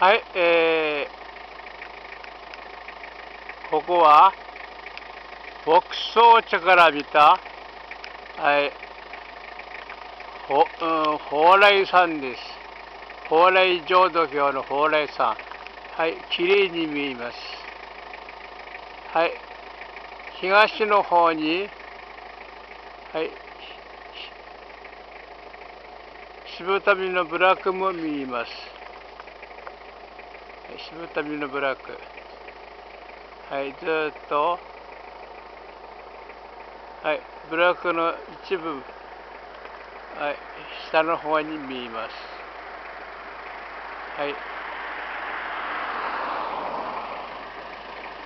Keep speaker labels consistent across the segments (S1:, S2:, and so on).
S1: はい、えー、ここは、牧草地から見た、はい、ほ、うん、蓬莱山です。蓬莱浄土教の蓬莱山。はい、きれいに見えます。はい、東の方に、はい、渋旅の部落も見えます。渋旅のブラック。はいずっと。はいブラックの一部。はい下の方に見えます。はい。こ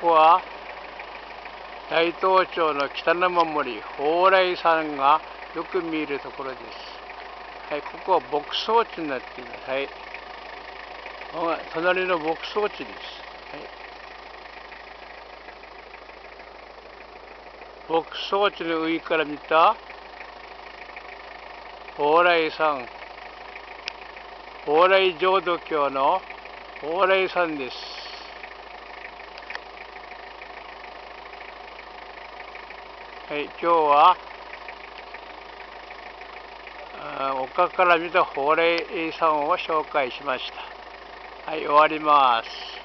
S1: こは大東町の北の守り蓬莱山がよく見えるところです。はいここは牧草地になっています。はい隣の牧草地です。はい、牧草地の上から見た蓬莱山、蓬莱浄土教の蓬莱山です。はい、今日は丘から見た蓬莱山を紹介しました。はい、終わります。